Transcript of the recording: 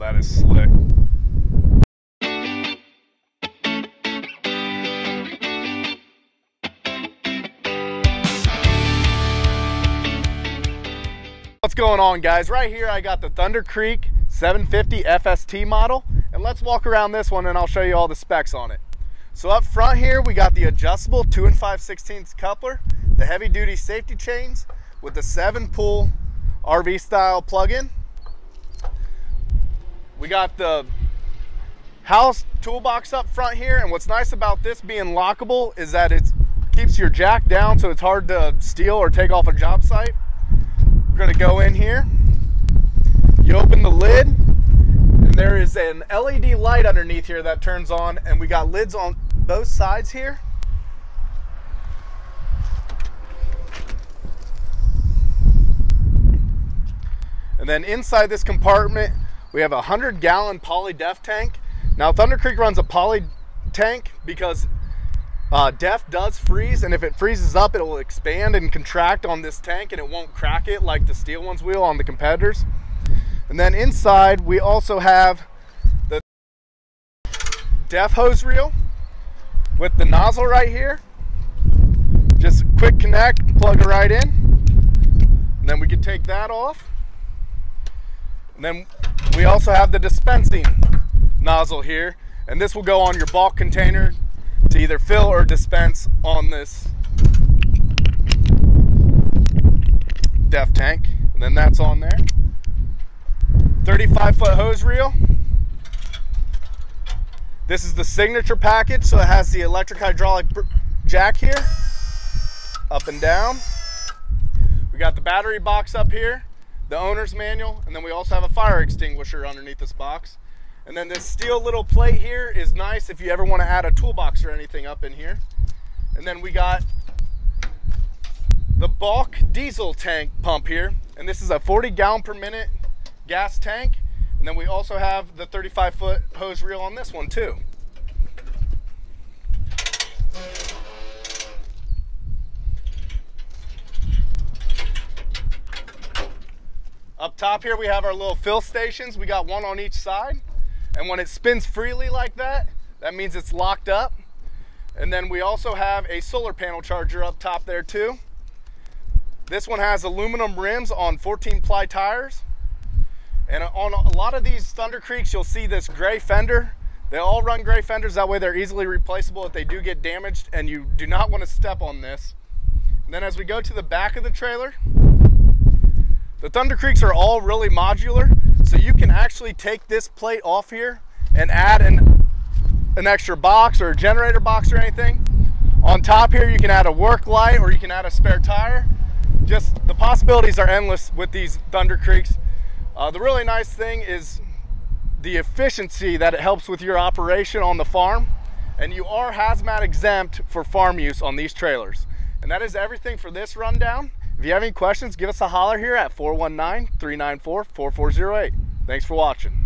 that is slick. What's going on guys? Right here I got the Thunder Creek 750 FST model and let's walk around this one and I'll show you all the specs on it. So up front here we got the adjustable 2 and 5 16 coupler, the heavy duty safety chains with the 7 pole RV style plug-in. We got the house toolbox up front here and what's nice about this being lockable is that it keeps your jack down so it's hard to steal or take off a job site We're to go in here. You open the lid, and there is an LED light underneath here that turns on, and we got lids on both sides here. And then inside this compartment, we have a 100 gallon poly def tank. Now Thunder Creek runs a poly tank because uh, DEF does freeze, and if it freezes up, it will expand and contract on this tank, and it won't crack it like the steel ones will on the competitors. And then inside, we also have the DEF hose reel with the nozzle right here. Just quick connect, plug it right in. And then we can take that off. And then we also have the dispensing nozzle here. And this will go on your bulk container to either fill or dispense on this DEF tank. And then that's on there. 35 foot hose reel. This is the signature package, so it has the electric hydraulic jack here, up and down. We got the battery box up here, the owner's manual, and then we also have a fire extinguisher underneath this box. And then this steel little plate here is nice if you ever want to add a toolbox or anything up in here. And then we got the bulk diesel tank pump here. And this is a 40 gallon per minute gas tank. And then we also have the 35 foot hose reel on this one too. Up top here we have our little fill stations. We got one on each side. And when it spins freely like that, that means it's locked up. And then we also have a solar panel charger up top there too. This one has aluminum rims on 14 ply tires. And on a lot of these Thunder Creeks, you'll see this gray fender. They all run gray fenders, that way they're easily replaceable if they do get damaged and you do not want to step on this. And then as we go to the back of the trailer, the Thunder Creeks are all really modular. So you can actually take this plate off here and add an, an extra box or a generator box or anything. On top here, you can add a work light or you can add a spare tire. Just the possibilities are endless with these Thunder Creeks. Uh, the really nice thing is the efficiency that it helps with your operation on the farm. And you are hazmat exempt for farm use on these trailers. And that is everything for this rundown. If you have any questions, give us a holler here at 419-394-4408. Thanks for watching.